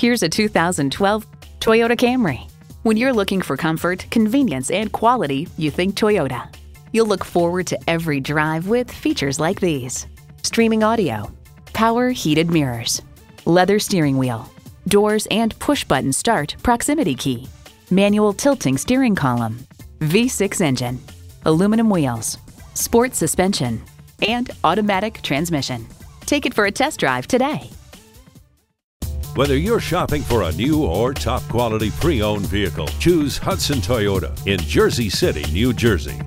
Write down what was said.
Here's a 2012 Toyota Camry. When you're looking for comfort, convenience, and quality, you think Toyota. You'll look forward to every drive with features like these streaming audio, power heated mirrors, leather steering wheel, doors and push button start proximity key, manual tilting steering column, V6 engine, aluminum wheels, sport suspension, and automatic transmission. Take it for a test drive today. Whether you're shopping for a new or top quality pre owned vehicle, choose Hudson Toyota in Jersey City, New Jersey.